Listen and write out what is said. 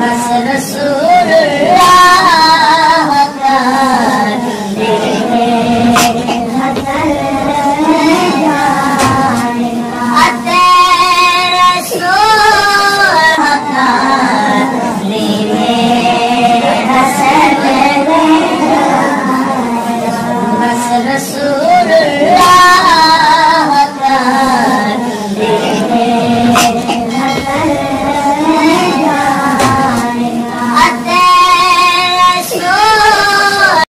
बस रस